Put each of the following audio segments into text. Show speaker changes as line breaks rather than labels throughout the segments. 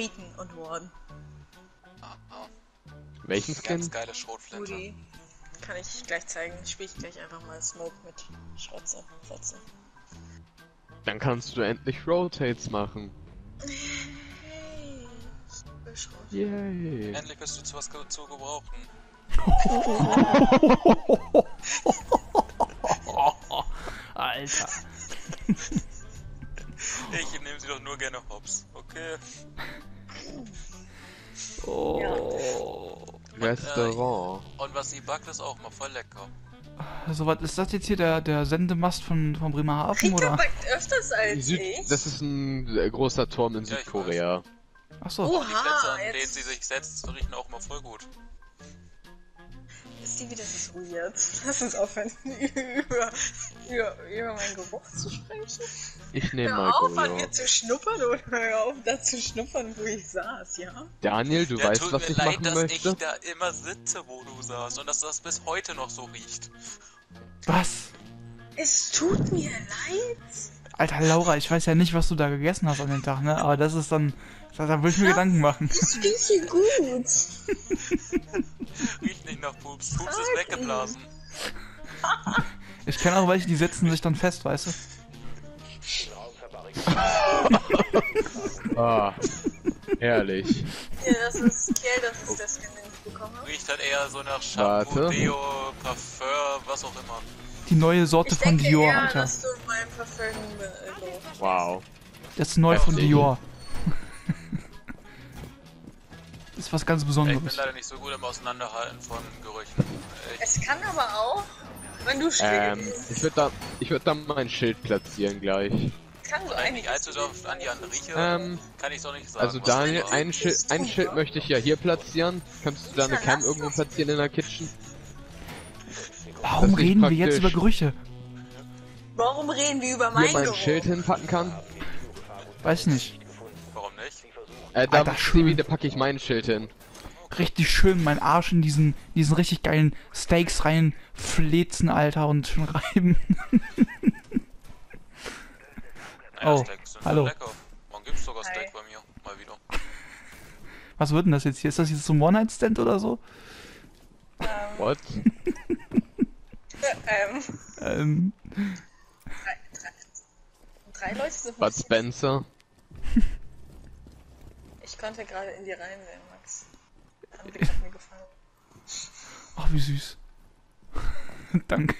Briten und Warden.
Ah, ah.
Welchen Skin?
Ganz geile Schrotflinte.
Woody. Kann ich gleich zeigen. Spiele ich gleich einfach mal Smoke mit Schrotze. Fotze.
Dann kannst du endlich Rotates machen.
Hey. ich will.
Yay.
Endlich bist du zu was ge zu gebrauchen.
Alter.
Ich nehme sie doch nur gerne hops. Okay.
Oh.
Restaurant.
Und was sie backt, ist auch mal voll lecker.
So, was ist das jetzt hier, der, der Sendemast von, von Bremerhaven,
Rika
oder?
backt öfters als
Süd
ich.
das ist ein äh, großer Turm in
Ja,
Südkorea.
Achso.
Die Plätze,
Oha,
an denen sie sich setzt, riechen auch immer voll gut.
Ist die wieder so weird. Lass uns aufhören, über, über, über meinen Geruch zu sprechen.
Ich nehme mal
Hör auf, an mir zu schnuppern oder hör auf, da zu schnuppern, wo ich saß, ja?
Daniel, du
ja,
weißt,
tut
was
mir
ich
leid,
machen
dass
möchte?
ich da immer sitze, wo du saßt und dass das bis heute noch so riecht.
Was?
Es tut mir leid.
Alter, Laura, ich weiß ja nicht, was du da gegessen hast an dem Tag, ne? Aber das ist dann. Da, da würde ich mir Gedanken machen.
Ich rieche gut.
Nicht nach Pups. Pups ist weggeblasen.
Ich kenne auch welche, die setzen sich dann fest, weißt du?
Ah, herrlich.
Ja, das ist Kiel, das ist der Skin, den ich bekommen habe.
Riecht halt eher so nach Shampoo,
Warte.
Deo, Parfum, was auch immer.
Die neue Sorte
Ich
von
denke
Dior,
eher,
Alter.
dass du mein Parfüm äh,
Wow.
Das ist neu von
Heftig.
Dior. Ist was ganz
Ich bin
Besonderes.
leider nicht so gut im Auseinanderhalten von Gerüchen. Ich,
Es kann aber auch, wenn du
Ähm,
stillst,
ich würde da, ich würde da mein Schild platzieren gleich.
kann so
wenn ich
einiges.
nicht allzu oft an die anderen rieche,
Ähm,
kann ich doch nicht sagen.
Also Daniel,
das
ein Schild, ein Schild möchte ich ja hier platzieren. Könntest du da eine Cam irgendwo platzieren in der Kitchen?
Warum reden wir jetzt über Gerüche?
Warum reden wir über
Hier
mein
mein? Schild hinpacken kann?
Weiß nicht.
Äh, da,
Alter, schön.
Da packe ich mein Schild hin.
Richtig schön meinen Arsch in diesen, diesen richtig geilen Steaks reinflezen, Alter, und schön reiben.
Naja,
Oh, hallo.
lecker. Man gibt's sogar
Hi.
Steak bei mir. Mal wieder.
Was wird denn das jetzt hier? Ist das jetzt so ein One-Night-Stand oder so?
What?
Ähm,
Ähm,
drei, drei, drei Leute sind
Bud Spencer?
Ich konnte gerade in die Reihen wählen, Max. Der Anblick hat mir gefallen.
ach, wie süß. Danke.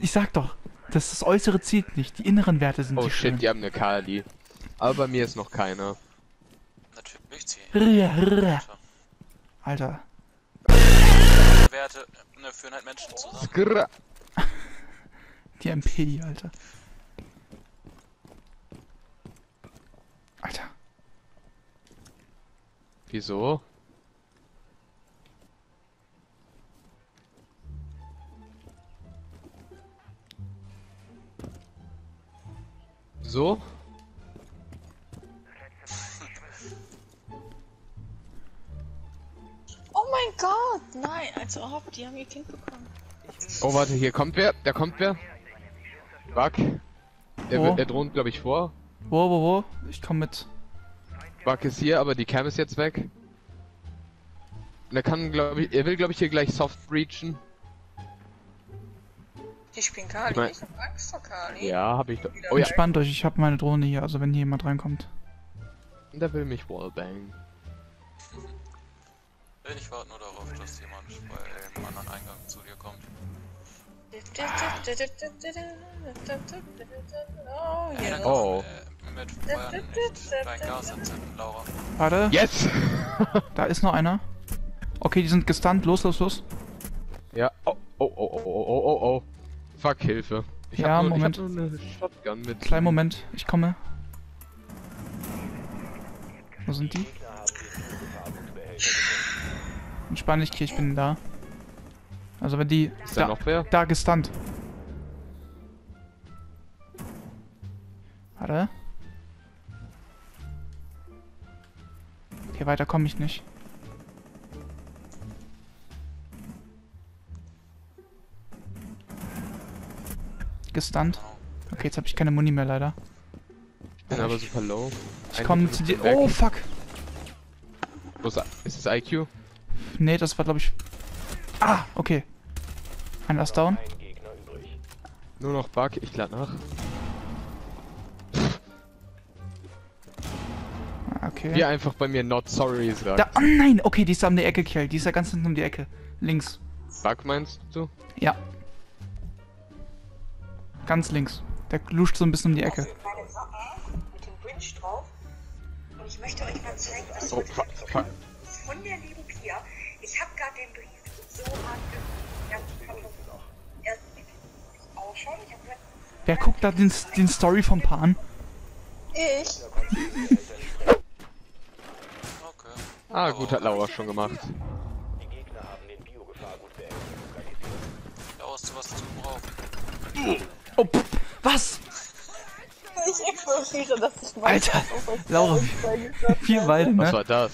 Ich sag doch, das, das Äußere zählt nicht. Die inneren Werte sind
Oh
die
shit,
schön.
die haben eine Kali. Aber bei mir ist noch keiner.
Natürlich
rrr. Alter.
Werte ne, führen halt Menschen zusammen.
Skrrr.
Die MP, Alter. Alter.
Wieso? So?
Oh mein Gott, nein, also ob, die haben ihr Kind bekommen.
Oh, warte, hier kommt wer? Da kommt wer? Buck? Der, der droht, glaube ich, vor.
Wo, wo, wo? Ich komm mit.
Buck ist hier, aber die Cam ist jetzt weg. Und er kann, glaube ich, er will, glaube ich, hier gleich soft breachen.
Die spielen Kali,
Ich mein-
ich hab Angst vor Kali.
Ja, habe ich doch. Oh ja,
Entspannt euch, ich habe meine Drohne hier, also wenn hier jemand reinkommt.
der will mich wallbang.
Ich warte nur darauf, dass jemand bei dem anderen Eingang zu dir kommt.
Oh, ja.
Oh.
Äh, mit Gas entzünden, Laura.
Warte,
Yes!
da ist noch einer. Okay, die sind gestunt. Los, los, los.
ja. Oh, oh, oh, oh, oh, oh, oh, oh. Fuck, Hilfe. Ich
Ja,
hab nur,
Moment.
Ich hab nur eine Shotgun mit.
Kleinen Moment, ich komme. Wo sind die? Entspann dich, ich bin da. Also wenn die...
Ist da
Da,
noch wer?
da gestunt. Warte. Okay, weiter komme ich nicht. Gestunt. Okay, jetzt habe ich keine Muni mehr leider.
Bin aber super low.
Ich komme zu dir. Oh, fuck.
Ist, ist es IQ?
Nee, das war, glaube ich... Ah, okay. Einer ist down.
Nur noch Bug, ich lade nach.
Ah, Okay.
Wie einfach bei mir not sorry sagt.
Da, oh nein, okay, die ist da um die Ecke, Kill. Die ist da ganz hinten um die Ecke. Links.
Bug meinst du?
Ja. Ganz links. Der luscht so ein bisschen um die Ecke.
Mit dem Bridge drauf. Und ich möchte euch mal zeigen, was
Oh, fuck.
von der lieben Pia. Ich habe gerade den Brief so hart ge- ja, ich auch schon. Ich hab
Wer guckt da den, den Story vom Pan?
ich.
Okay.
Ah, gut, hat Laura schon gemacht.
Ja, hast du was zu brauchen?
Oh, pff, was?
Ich exploriere, dass ich weiß,
Alter, Laura,
der
wir beide,
Was
ne?
war das?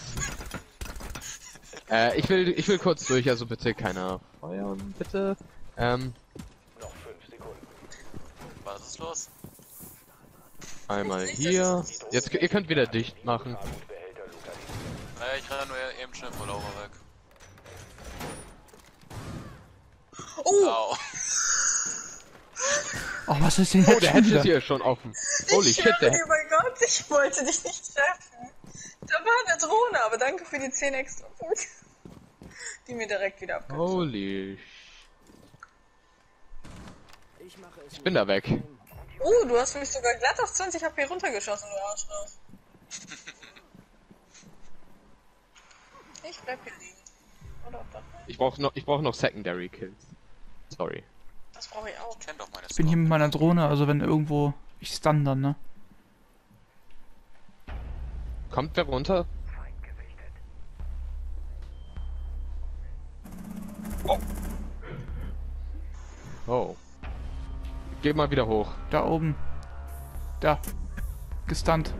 Äh, ich will, ich will kurz durch, also bitte keiner feuern, bitte. Ähm,
Was ist los?
einmal hier. Jetzt, ihr könnt wieder dicht machen.
Naja, ich renne nur eben schnell vor Laura weg.
Oh,
Au.
Oh, was ist denn
Oh,
jetzt
der
schon
Hedge ist hier schon offen. Holy
ich
shit, der
dir bei Gott, ich wollte dich nicht treffen. Da war eine Drohne, aber danke für die 10 extra Punkte. Die mir direkt wieder abgezogen.
Holy Ich bin da weg.
Oh, du hast mich sogar glatt auf 20 HP runtergeschossen, du Arschloch. Ich bleib hier liegen. Oder doch?
Ich brauch noch, ich brauch noch Secondary Kills. Sorry.
Das brauche ich auch.
Ich bin hier mit meiner Drohne, also wenn irgendwo... Ich stun dann, ne?
Kommt wer runter? Oh. Oh. Geh mal wieder hoch.
Da oben. Da. Gestunt.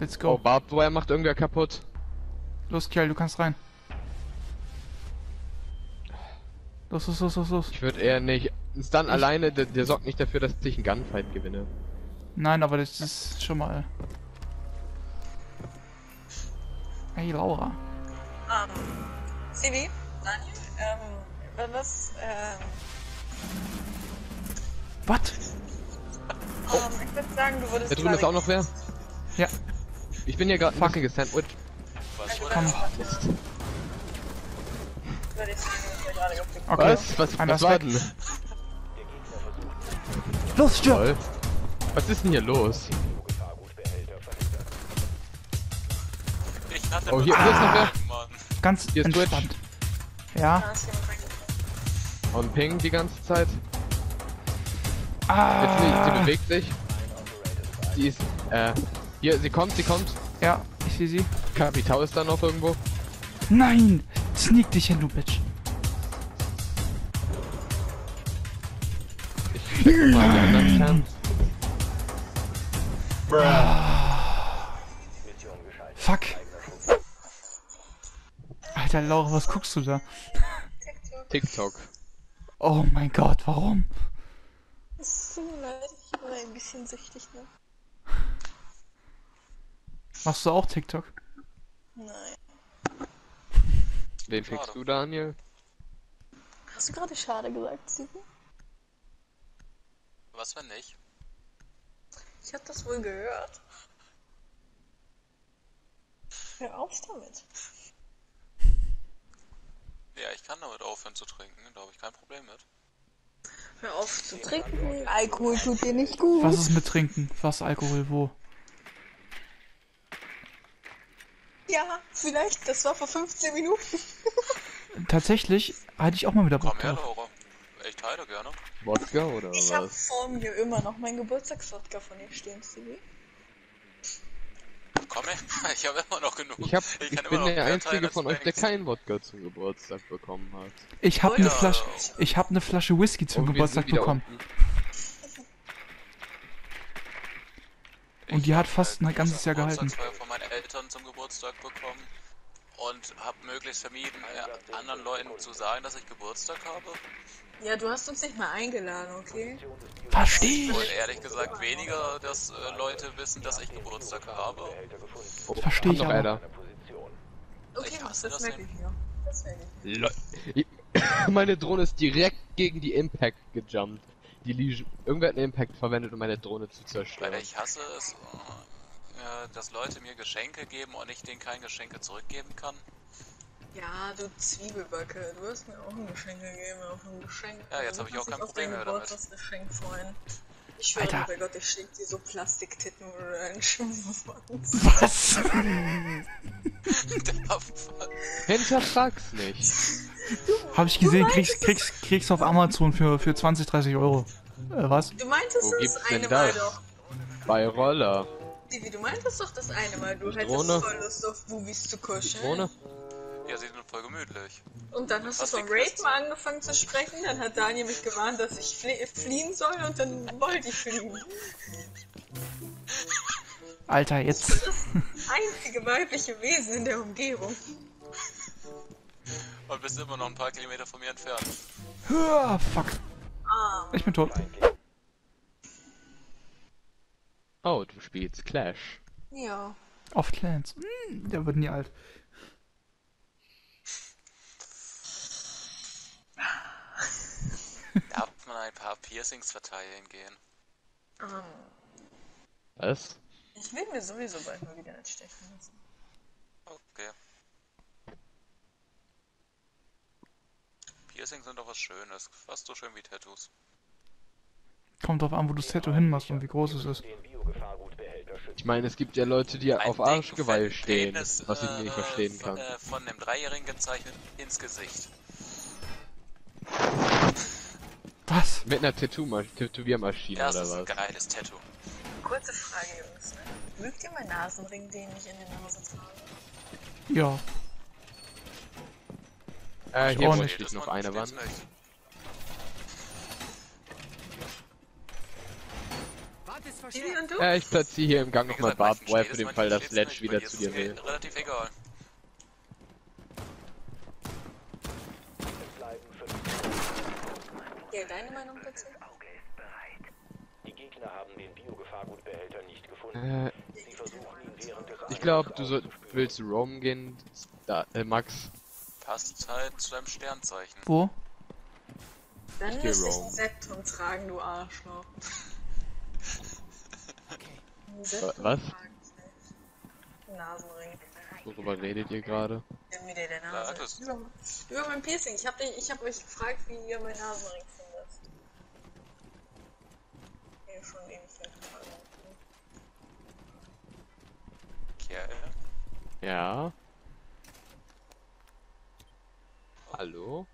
Let's
Oh,
go.
Barbed Wire macht irgendwer kaputt.
Los, Kiel, du kannst rein. Los, los, los, los, los.
Ich würde eher nicht. Ein Stun alleine, der, der sorgt nicht dafür, dass ich einen Gunfight gewinne.
Nein, aber das ist schon mal... Hey, Laura.
Ähm, Sibi, Daniel, ähm, wenn das, ähm,
Was?
ähm, ich würde sagen, du würdest
Da drüben ist auch noch wer.
Ja,
Ich bin hier gerade ein
Fuck.
bisschen gesandwiched.
Was
komm. Okay.
Was? Was,
Einer
was
ist
war denn?
Los, stirb!
Was ist denn hier los? Oh, hier- hier ist noch wer.
Ganz
Hier ist Twitch.
entspannt. Ja.
Jemand reingekommen.
On Ping die ganze Zeit. Jetzt
Ah.
nicht, sie bewegt sich. Sie ist, äh, hier, sie kommt, sie kommt.
Ja, ich sehe sie.
Kapitau ist da noch irgendwo.
Nein! Sneak dich hin, du Bitch.
Ich check mal die anderen Camps.
Fuck. Alter, Laura, was guckst du da?
TikTok.
Oh mein Gott, warum?
Es tut mir leid, ich bin ein bisschen süchtig, ne?
Machst du auch TikTok?
Nein.
Wen pickst du, Daniel?
Hast du gerade schade gesagt, Sibi?
Was, wenn nicht?
Ich hab das wohl gehört. Hör auf damit.
Ja, ich kann damit aufhören zu trinken, da habe ich kein Problem mit.
Hör auf zu trinken. Alkohol tut dir nicht gut.
Was ist mit Trinken? Was Alkohol? Wo?
Ja, vielleicht. Das war vor 15 Minuten.
Tatsächlich hatte ich auch mal wieder
Komm
Bock
her,
drauf.
Laura. Ich teile gerne.
Wodka oder
Ich hab
was?
vor mir immer noch mein Geburtstagswodka von dir stehen, Sibi.
Komm her, ich habe immer noch genug.
Ich, hab,
Ich
ich, bin der Einzige von euch, der keinen Wodka zum Geburtstag bekommen hat.
Ich habe
Oh
eine
ja.
Flasche, ich habe eine Flasche Whisky zum
Oh, wir
Geburtstag bekommen.
unten.
Und die hat
hab
fast
halt
ein ganzes Jahr gehalten.
Geburtstagsfeier von meinen Eltern zum Geburtstag bekommen und habe möglichst vermieden, äh, anderen Leuten zu sagen, dass ich Geburtstag habe.
Ja, du hast uns nicht mal eingeladen, okay?
Versteh
Und
ich.
ehrlich gesagt weniger, dass äh, Leute wissen, dass ich Geburtstag habe.
Versteh ich
Noch
aber.
einer.
Okay,
Ich hasse
das
das
merke ich mir. Das merke ich.
Meine Drohne ist direkt gegen die Impact gejumpt. Die Legion. Irgendwer hat einen Impact verwendet, um meine Drohne zu zerstören.
Weil ich hasse es, äh, dass Leute mir Geschenke geben und ich denen kein Geschenke zurückgeben kann.
Ja, du Zwiebelbacke, du hast mir auch ein Geschenk gegeben, auf ein Geschenk.
Ja, jetzt
Du
hab ich auch kein Problem mehr damit.
Geburtstagsgeschenk freuen. Ich schwöre,
Alter.
bei Gott, ich schenke dir so Plastiktitten, wo du deinen Schimpf machst.
Was?
Der
Hinterfrag's nicht.
Hab ich gesehen, kriegst, kriegst, kriegst auf Amazon für, für 20, 30 Euro. Äh, was?
Du meintest
Wo
das eine Mal doch.
Bei Roller.
Divi, du meintest doch das eine Mal, du hättest
Drohne?
voll Lust auf Bubis zu kuscheln.
Drohne?
Ja, sie sind voll gemütlich.
Und dann hast du vom
für
Raid mal angefangen zu sprechen, dann hat Daniel mich gewarnt, dass ich flie fliehen soll und dann wollte ich fliehen.
Alter, jetzt.
Das einzige weibliche Wesen in der Umgebung.
Und bist immer noch ein paar Kilometer von mir entfernt.
Ah, fuck.
Ah,
Ich bin tot.
Oh, du spielst Clash.
ja.
Auf Clans. Hm, der wird nie alt.
Darf man ein paar Piercings verteilen gehen?
Ähm,
Was?
ich will mir sowieso bald mal wieder nicht stechen lassen.
Okay. Piercings sind doch was Schönes, fast so schön wie Tattoos.
Kommt drauf an, wo du das Tattoo hinmachst und wie groß es ist.
Ich meine, es gibt ja Leute, die
Ein
auf Arschgeweih stehen,
fetten
was ich
Penis,
nicht
äh,
verstehen
von,
kann.
Äh, von einem Dreijährigen gezeichnet ins Gesicht.
Was?
Mit einer Tattoo- Tätowiermaschine
Ja, das
oder
ist ein
was?
geiles Tattoo.
Kurze Frage, Jungs. Ne? Mögt ihr meinen Nasenring, den ich in der Nase trage?
Ja.
Äh,
Ich
hier
nicht.
steht noch eine Wand. Ja, ich platziere hier im Gang nochmal
gesagt, manchen
Barbed Wire
steht
für den Fall, dass Ledge wieder zu dir will.
Relativ egal.
Ja, deine Meinung dazu?
Die Gegner haben den Biogefahrgutbehälter nicht gefunden.
Äh,
Sie versuchen ihn während des
ich glaube, du soll, willst Roam gehen, da, äh, Max.
Passt halt zu deinem Sternzeichen.
Wo?
Dann ich
Roam.
ein Septum tragen, du Arschloch. Septum
was?
Nasenring.
Worüber redet ihr gerade?
Über, über mein Piercing. Ich habe ich hab euch gefragt, wie ihr meinen Nasenring findet. Ja, schon Ewigkeit gefragt.
Kerl.
Ja. Hallo?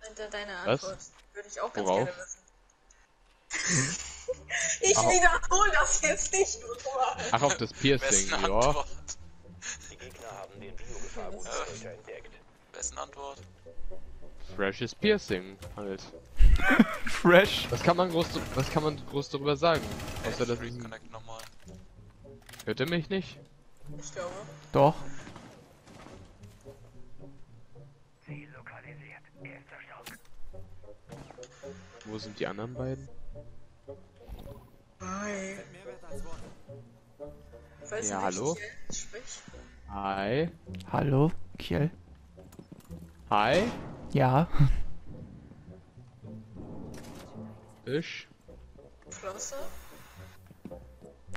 Alter, deine
Was?
Antwort würde ich auch ganz
Worauf?
gerne wissen. ich wiederhole das jetzt nicht nochmal.
Ach, auf das Piercing, ja.
Antwort?
Die Gegner haben den Biogefahrgutbehälter entdeckt.
Wessen Antwort?
Freshes Piercing, halt.
Fresh.
Was kann man groß, was kann man groß darüber sagen? Außer dass ich, hört ihr mich nicht?
Ich glaube.
Doch.
Wo sind die anderen beiden?
Hi. Weißt
Ja, hallo?
ich?
Hi.
Hallo, Kiel.
Hi.
Ja.
Fisch.
Flosse?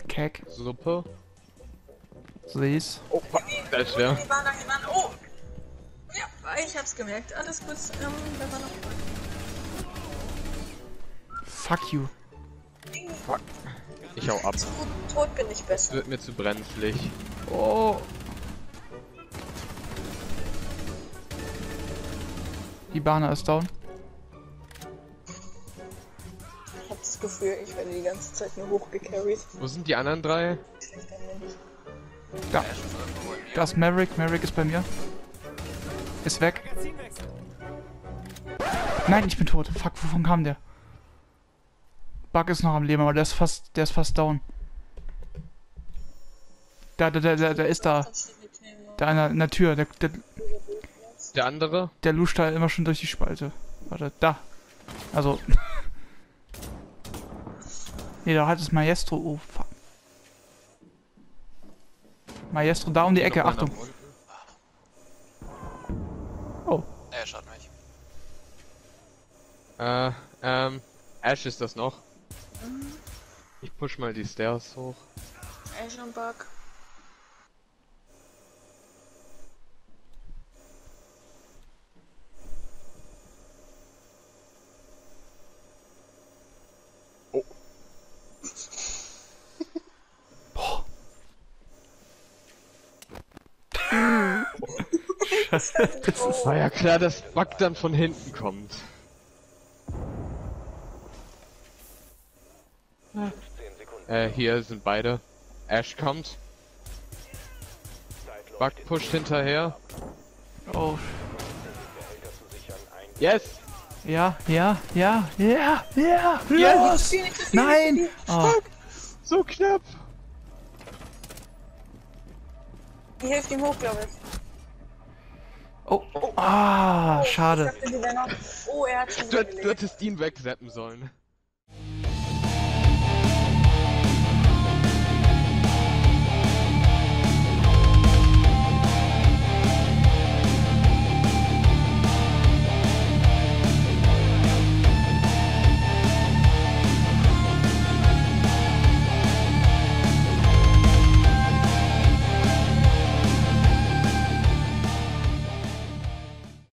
Keck.
Suppe.
Süß.
Oh, das ist schwer.
Die da, die. Oh! Ja, ich hab's gemerkt. Alles gut. Ähm, wer war noch?
Fuck you.
Ich hau ab.
Tot, tot bin ich
Es
besser.
wird mir zu brenzlig.
Oh. Ibana ist down.
Ich hab das Gefühl, ich werde die ganze Zeit nur hochgecarried.
Wo sind die anderen drei?
Mensch.
Da. Da ist Maverick. Maverick ist bei mir. Ist weg. Nein, ich bin tot. Fuck, wovon kam der? Bug ist noch am Leben, aber der ist fast, der ist fast down. Da, da, da, da, da ist da. Da einer in der Tür. Der, der,
Der andere?
der luscht da immer schon durch die Spalte. Warte, da. Also. nee, da hat es Maestro. Oh, fuck. Maestro da um die Ecke, Achtung.
unten.
Oh,
Ash hat mich.
Äh, ähm, Ash ist das noch. Ich push mal die Stairs hoch.
Ash und Bug.
War ja klar, dass Bug dann von hinten kommt.
10 Sekunden.
Äh, hier sind beide. Ash kommt. Bug pusht hinterher.
oh.
Yes!
Ja, ja, ja, ja, ja, los! Nein! Oh,
So knapp!
Die hilft ihm hoch, glaube ich.
Oh, ah,
Oh,
schade.
Ich dachte, noch. Oh, er hat schon
Du, du hättest ihn wegseppen sollen.